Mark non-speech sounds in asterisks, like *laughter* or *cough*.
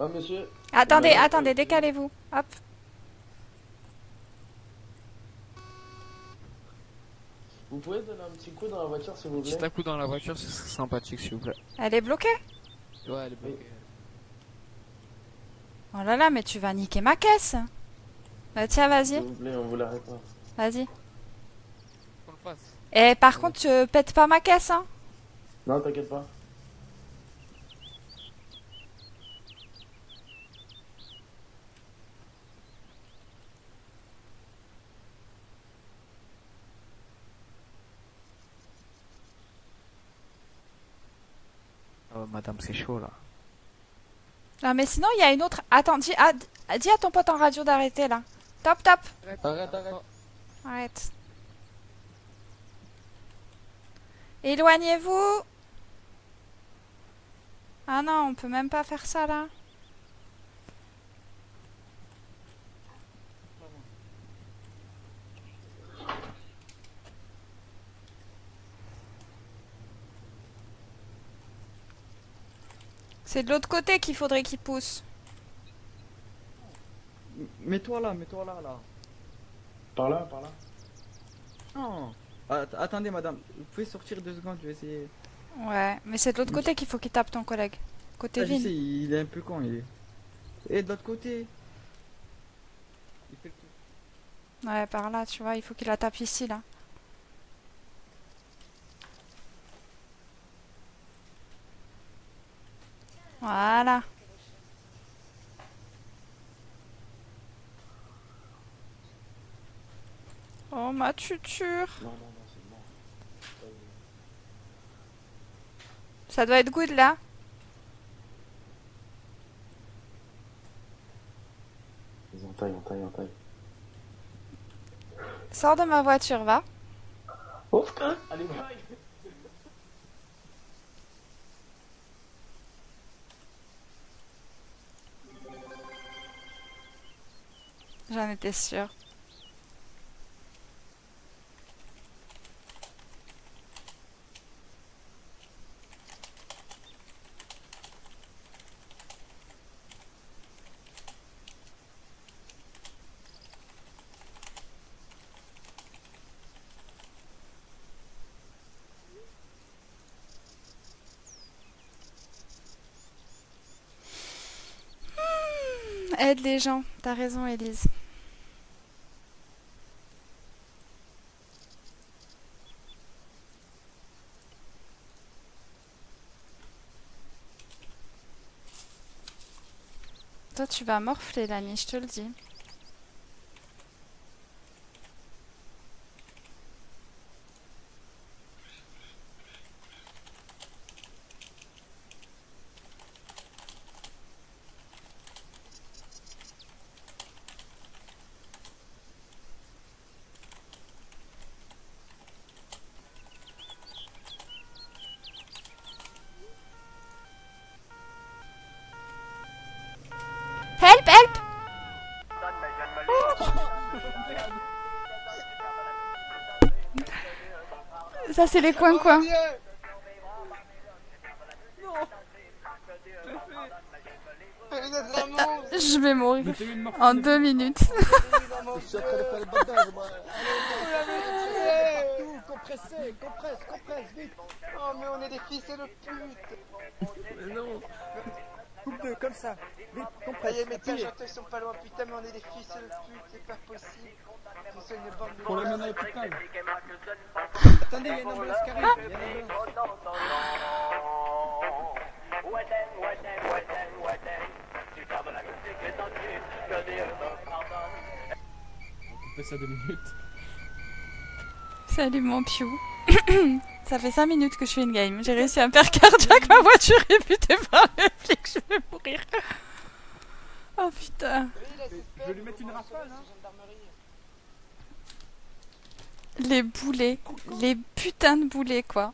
Ah, monsieur Attendez, Euh, attendez, décalez-vous. Hop. Vous pouvez donner un petit coup dans la voiture, s'il vous plaît Petit coup dans la voiture, ce serait sympathique, s'il vous plaît. Elle est bloquée Ouais, elle est bloquée. Oh là là, mais tu vas niquer ma caisse. Bah tiens, vas-y, S'il vous plaît, on vous l'arrête pas. vas-y. Qu'on le fasse. Et par contre, tu pètes pas ma caisse, hein Non, t'inquiète pas. Oh, madame, c'est chaud là. Non, mais sinon, il y a une autre. Attends, dis à, dis à ton pote en radio d'arrêter là. Top, top. Arrête, arrête. Arrête. Éloignez-vous. Ah non, on peut même pas faire ça là. C'est de l'autre côté qu'il faudrait qu'il pousse. Mets-toi là, mets-toi là, là. Par là, par là. Non. Att- attendez, madame. Vous pouvez sortir deux secondes, je vais essayer. Ouais, mais c'est de l'autre côté qu'il faut qu'il tape ton collègue. Côté Ah, je ville. sais, il est un peu con, il est. Et de l'autre côté. Il fait le tour. Ouais, par là, tu vois, il faut qu'il la tape ici, là. Voilà. Oh, ma tuture. Non, non, non, c'est mort. Ça doit être good, là. Vas-y, on taille, on taille, on taille. Sors de ma voiture, va. Oh putain Allez, J'en étais sûre. Hmm, Aide les gens, t'as raison, Elise. Toi, tu vas morfler, l'ami, je te le dis. Help, help! Ça, c'est les coins-coins. Je vais mourir. En deux minutes. Compressez, compresse, compresse, vite. Oh mais on est des fils et de pute. Mais non Coupe deux, comme ça Vite, compresse, Ça y est, mes ils sont pas loin, putain mais on est des fils de pute, c'est pas possible Tout ça, une bande de... Pour à l'hôpital. Attendez, il y a une ambulance qui arrive. Il y a une ambulance. On fait ça deux minutes. Salut mon piou. *coughs* *coughs* *coughs* Ça fait 5 minutes que je fais une game. J'ai réussi à me faire cardiaque, ma voiture est butée par les flics, je vais mourir. Oh putain. Je vais lui mettre une rafale, hein. Les boulets. Les putains de boulets, quoi.